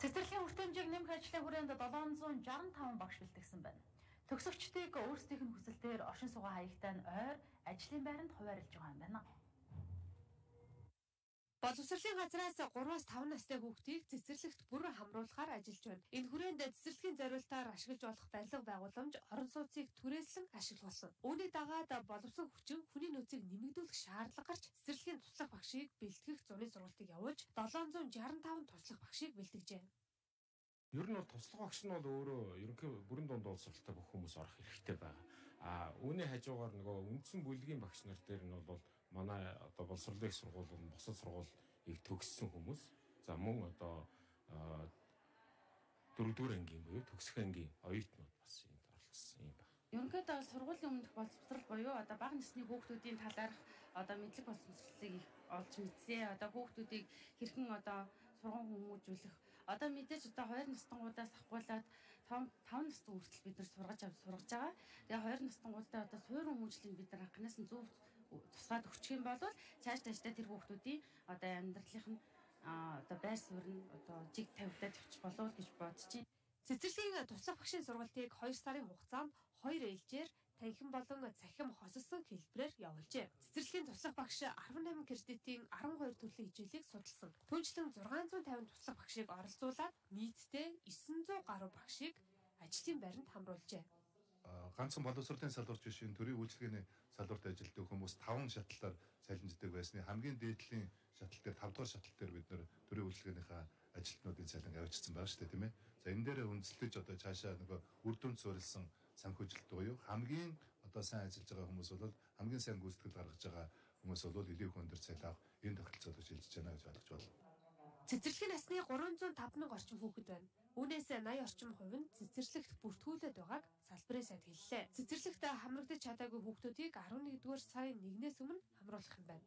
Цэцэрлэгийн хүртээмжийг нэмэх ажлын хүрээнд 765 багш бэлтгэсэн байна. Төгсөгчдийг өөрсдийнх нь хүсэлтээр оршин суугаа хаягтай нь ойр ажлын байранд хуваарлж байгаа юм байна. Боловсролын газраас 3-аас 5 настай хүүхдийг цэцэрлэгт бүрэн хамруулахаар ажиллаж байна. Энэ хүрээнд цэцэрлэгийн зориултаар ашиглаж болох барилга байгууламж орон сууцыг түрээслэн ашиглуулсан. Үүний дагаад боловсон хүчин хүний нөөцийг нэмэгдүүлэх шаардлага гарч цэцэрлэгийн туслах багшийг бэлтгэх зуны сургалтыг явуулж 765 туслах багшийг бэлтгэжээ. Ер нь бол туслах багш нь бол өөрөө ерөнхий бүрэн дунд боловсролтой бүх хүмүүс орох хэрэгтэй байгаа. А үүний хажуугаар нөгөө үндсэн бүлгийн багш нар дээр нь бол манай одоо боловсролын сургууль, бусад сургуулийг төгссөн хүмүүс. За мөн одоо дөрөвдүгээр ангийн буюу төгсөх ангийн оюутнууд бас энд оролцсон юм байна. Ерөнхийдөө бол сургуулийн өмнөх боловсрол буюу одоо бага насны хүүхдүүдийн талаарх одоо мэдлэг боловсролыг олж мэдсэн. Одоо хүүхдүүдийг хэрхэн одоо сургууль хүмүүжүүлэх одоо мэдээж одоо 2 настангуудаас ахгуулаад 5 5 настан хүртэл бид нар сургаж авч сургаж байгаа. Тэгээ 2 настангуудаа одоо суурь хүмүүжлийг бид нар анханаас нь зөв тусгаад өгчих юм бол цааш таашдаа тэр хүүхдүүдийн одоо амьдралынх нь одоо байр суурь нь одоо жиг тавигдаад явчих болов гэж бодож байна. Цэцэрлэгийн туслах багшийн сургалтыг 2 сарын хугацаанд 2 ээлжээр танхим болон цахим хоссон хэлбэрээр явуулжээ. Цэцэрлэгийн туслах багш 18 кредитийн 12 төрлийн хичээлийг судалсан. Түүнчлэн 650 туслах багшийг оролцуулаад нийтдээ 900 гаруй багшийг ажлын байранд хамруулжээ ганцхан боловсролын салбарч биш энэ төрийн үйлчлэгээний салбарт ажилладаг хүмүүс 5 шатлалаар салинждаг байсны хамгийн дээдлийн шатлал дээр 5 дугаар шатлал дээр бид нэр төрийн үйлчлэгээнийхээ ажилтнуудын цалин авчирсан байгаа шүү дээ тийм ээ. За энэ дээр үндэслэж одоо цаашаа нөгөө үр дүнд суурилсан санхүүжилт буюу хамгийн одоо сайн ажиллаж байгаа хүмүүс бол хамгийн сайн гүйцэтгэл гаргаж байгаа хүмүүс бол илүү өндөр цалин авах энэ тогтолцоолог шилжиж байна гэж ойлгож байна. Цэцэрлэгийн насны 305 мянган орчим хүүхэд байна. Үүнээс 80 орчим хувь нь цэцэрлэгт бүртгүүлээд байгааг салбарын сайд хэллээ. Цэцэрлэгт хамрагдаж чадаагүй хүүхдүүдийг 11 дугаар сарын 1-ээс өмнө хамруулах юм байна.